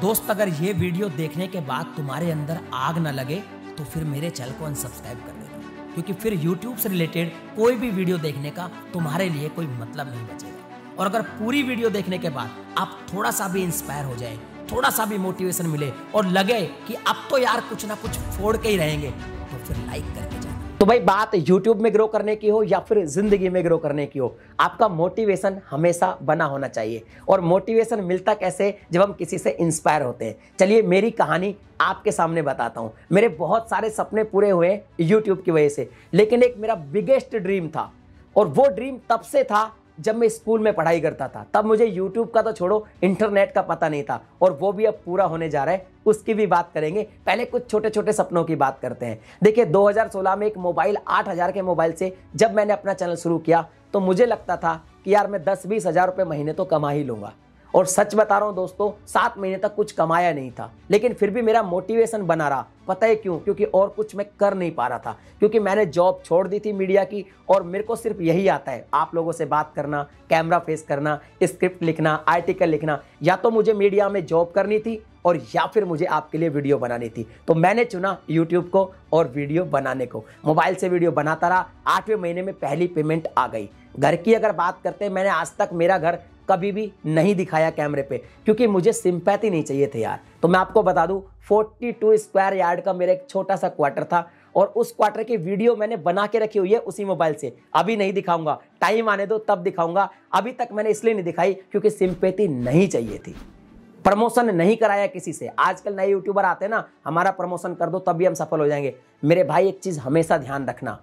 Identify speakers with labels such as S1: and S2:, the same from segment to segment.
S1: दोस्त, अगर ये वीडियो देखने के बाद तुम्हारे अंदर आग न लगे तो फिर मेरे चैनल को अनसब्सक्राइब कर देना। क्योंकि फिर यूट्यूब से रिलेटेड कोई भी वीडियो देखने का तुम्हारे लिए कोई मतलब नहीं बचेगा। और अगर पूरी वीडियो देखने के बाद आप थोड़ा सा भी इंस्पायर हो जाए, थोड़ा सा भी मोटिवेशन मिले और लगे कि अब तो यार कुछ ना कुछ फोड़ के ही रहेंगे तो फिर लाइक करके तो भाई बात YouTube में ग्रो करने की हो या फिर ज़िंदगी में ग्रो करने की हो, आपका मोटिवेशन हमेशा बना होना चाहिए। और मोटिवेशन मिलता कैसे? जब हम किसी से इंस्पायर होते हैं। चलिए मेरी कहानी आपके सामने बताता हूँ। मेरे बहुत सारे सपने पूरे हुए यूट्यूब की वजह से। लेकिन एक मेरा बिगेस्ट ड्रीम था। और वो ड्रीम तब से था जब मैं स्कूल में पढ़ाई करता था, तब मुझे यूट्यूब का तो छोड़ो इंटरनेट का पता नहीं था, और वो भी अब पूरा होने जा रहा है, उसकी भी बात करेंगे। पहले कुछ छोटे छोटे सपनों की बात करते हैं। देखिए 2016 में एक मोबाइल 8000 के मोबाइल से जब मैंने अपना चैनल शुरू किया तो मुझे लगता था कि यार मैं दस बीस हज़ार रुपये महीने तो कमा ही लूँगा। और सच बता रहा हूँ दोस्तों, सात महीने तक कुछ कमाया नहीं था। लेकिन फिर भी मेरा मोटिवेशन बना रहा। पता है क्यों? क्योंकि और कुछ मैं कर नहीं पा रहा था। क्योंकि मैंने जॉब छोड़ दी थी मीडिया की और मेरे को सिर्फ़ यही आता है, आप लोगों से बात करना कैमरा फेस करना स्क्रिप्ट लिखना आर्टिकल लिखना। या तो मुझे मीडिया में जॉब करनी थी और या फिर मुझे आपके लिए वीडियो बनानी थी। तो मैंने चुना यूट्यूब को और वीडियो बनाने को। मोबाइल से वीडियो बनाता रहा। आठवें महीने में पहली पेमेंट आ गई। घर की अगर बात करते हैं, मैंने आज तक मेरा घर कभी भी नहीं दिखाया कैमरे पे, क्योंकि मुझे सिंपैथी नहीं चाहिए थे यार। तो मैं आपको बता दूँ 42 स्क्वायर यार्ड का मेरा एक छोटा सा क्वार्टर था, और उस क्वार्टर की वीडियो मैंने बना के रखी हुई है उसी मोबाइल से। अभी नहीं दिखाऊँगा। टाइम आने दो, तब दिखाऊँगा। अभी तक मैंने इसलिए नहीं दिखाई, क्योंकि सिंपैथी नहीं चाहिए थी। प्रमोशन नहीं कराया किसी से। आजकल नए यूट्यूबर आते हैं ना, हमारा प्रमोशन कर दो तभी हम सफल हो जाएँगे। मेरे भाई, एक चीज़ हमेशा ध्यान रखना।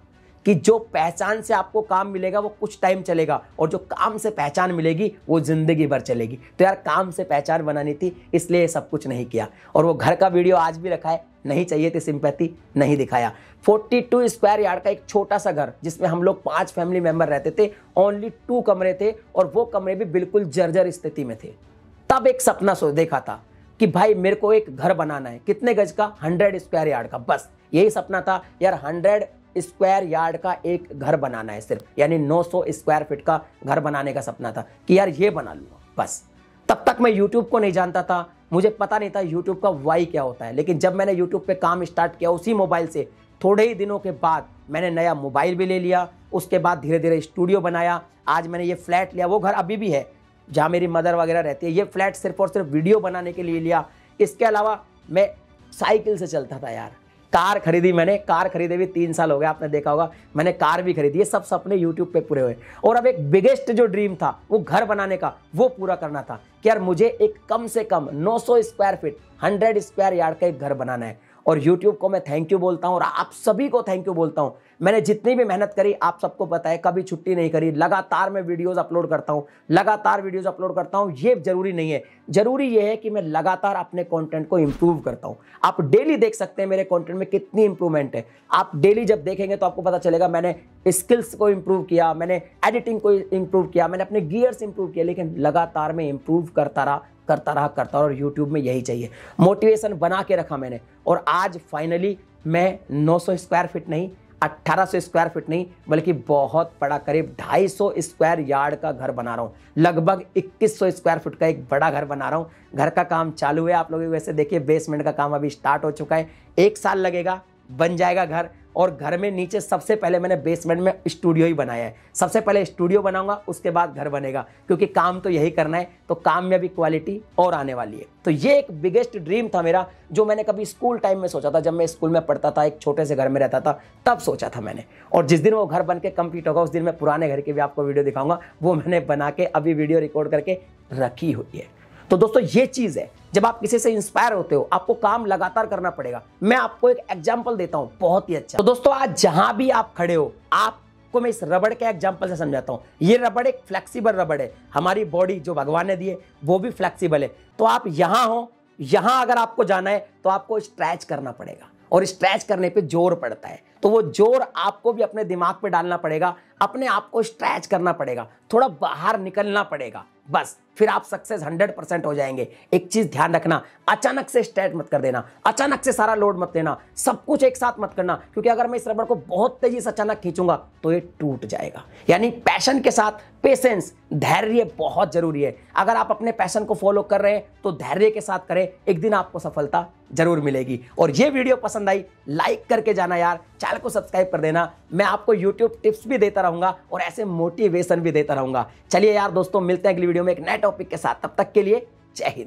S1: कि जो पहचान से आपको काम मिलेगा, वो कुछ टाइम चलेगा और जो काम से पहचान मिलेगी, वो ज़िंदगी भर चलेगी। तो यार, काम से पहचान बनानी थी, इसलिए सब कुछ नहीं किया। और वो घर का वीडियो आज भी रखा है, नहीं चाहिए थी सिंपैथी नहीं दिखाया। 42 स्क्वायर यार्ड का एक छोटा सा घर, जिसमें हम लोग पाँच फैमिली मेंबर रहते थे ओनली टू कमरे थे और वो कमरे भी बिल्कुल जर्जर स्थिति में थे। तब एक सपना सो देखा था कि भाई, मेरे को एक घर बनाना है। कितने गज का? हंड्रेड स्क्वायर यार्ड का, बस। यही सपना था, यार हंड्रेड स्क्वायर यार्ड का एक घर बनाना है सिर्फ़। यानी 900 स्क्वायर फीट का घर बनाने का सपना था कि यार ये बना लूँगा, बस। तब तक मैं यूट्यूब को नहीं जानता था। मुझे पता नहीं था यूट्यूब का वाई क्या होता है। लेकिन जब मैंने यूट्यूब पे काम स्टार्ट किया उसी मोबाइल से, थोड़े ही दिनों के बाद मैंने नया मोबाइल भी ले लिया। उसके बाद धीरे धीरे स्टूडियो बनाया। आज मैंने ये फ्लैट लिया। वो घर अभी भी है। जहाँ मेरी मदर वगैरह रहती है, ये फ्लैट सिर्फ़ और सिर्फ़ वीडियो बनाने के लिए लिया। इसके अलावा मैं साइकिल से चलता था यार। कार खरीदी मैंने, कार खरीदे भी तीन साल हो गया आपने देखा होगा, मैंने कार भी खरीदी ये सब सपने यूट्यूब पे पूरे हुए और अब एक बिगेस्ट जो ड्रीम था, वो घर बनाने का, वो पूरा करना था कि यार मुझे एक कम से कम 900 स्क्वायर फीट 100 स्क्वायर यार्ड का एक घर बनाना है। और यूट्यूब को मैं थैंक यू बोलता हूँ और आप सभी को थैंक यू बोलता हूँ मैंने जितनी भी मेहनत करी, आप सबको पता है, कभी छुट्टी नहीं करी, लगातार मैं वीडियोस अपलोड करता हूँ, लगातार वीडियोस अपलोड करता हूँ, ये ज़रूरी नहीं है। ज़रूरी ये है कि मैं लगातार अपने कंटेंट को इम्प्रूव करता हूँ। आप डेली देख सकते हैं मेरे कंटेंट में कितनी इंप्रूवमेंट है। आप डेली जब देखेंगे तो आपको पता चलेगा, मैंने स्किल्स को इम्प्रूव किया, मैंने एडिटिंग को इम्प्रूव किया, मैंने अपने गियर्स इंप्रूव किया, लेकिन लगातार मैं इंप्रूव करता रहा करता रहा करता रहा, और यूट्यूब में यही चाहिए। मोटिवेशन बना के रखा मैंने। और आज फाइनली मैं 900 स्क्वायर फीट नहीं 1800 स्क्वायर फीट नहीं, बल्कि बहुत बड़ा, करीब 250 स्क्वायर यार्ड का घर बना रहा हूँ। लगभग 2100 स्क्वायर फीट का एक बड़ा घर बना रहा हूँ। घर का काम चालू है, आप लोग वैसे देखिए बेसमेंट का काम अभी स्टार्ट हो चुका है। एक साल लगेगा बन जाएगा घर। और घर में नीचे सबसे पहले मैंने बेसमेंट में स्टूडियो ही बनाया है। सबसे पहले स्टूडियो बनाऊँगा, उसके बाद घर बनेगा। क्योंकि काम तो यही करना है तो काम में भी क्वालिटी और आने वाली है। तो ये एक बिगेस्ट ड्रीम था मेरा, जो मैंने कभी स्कूल टाइम में सोचा था। जब मैं स्कूल में पढ़ता था, एक छोटे से घर में रहता था, तब सोचा था मैंने। और जिस दिन वो घर बन के कंप्लीट होगा, उस दिन मैं पुराने घर की भी आपको वीडियो दिखाऊँगा। वो मैंने बना के अभी वीडियो रिकॉर्ड करके रखी हुई है। तो दोस्तों, ये चीज़ है। जब आप किसी से इंस्पायर होते हो, आपको काम लगातार करना पड़ेगा। मैं आपको एक एग्ज़ाम्पल देता हूँ, बहुत ही अच्छा। तो दोस्तों, आज जहाँ भी आप खड़े हो आप आपको मैं इस रबड़ के एग्ज़ाम्पल से समझाता हूँ। ये रबड़ एक फ्लेक्सिबल रबड़ है। हमारी बॉडी जो भगवान ने दी है, वो भी फ्लेक्सिबल है। तो आप यहाँ हो, यहाँ अगर आपको जाना है तो आपको स्ट्रैच करना पड़ेगा। और स्ट्रैच करने पे ज़ोर पड़ता है। तो वो ज़ोर आपको भी अपने दिमाग पे डालना पड़ेगा, अपने आप को स्ट्रैच करना पड़ेगा। थोड़ा बाहर निकलना पड़ेगा, बस। फिर आप सक्सेस हंड्रेड परसेंट हो जाएँगे। एक चीज़ ध्यान रखना, अचानक से स्टार्ट मत कर देना, अचानक से सारा लोड मत लेना, सब कुछ एक साथ मत करना, क्योंकि अगर मैं इस रबड़ को बहुत तेज़ी से अचानक खींचूँगा तो ये टूट जाएगा। यानी पैशन के साथ पेशेंस धैर्य बहुत ज़रूरी है। अगर आप अपने पैशन को फॉलो कर रहे हैं तो धैर्य के साथ करें, एक दिन आपको सफलता ज़रूर मिलेगी। और ये वीडियो पसंद आई लाइक करके जाना यार चैनल को सब्सक्राइब कर देना, मैं आपको यूट्यूब टिप्स भी देता रहूँगा और ऐसे मोटिवेशन भी देता रहूँगा। चलिए यार दोस्तों, मिलते हैं अगली वीडियो में, एक नए टॉपिक के साथ। तब तक के लिए जय हिंद।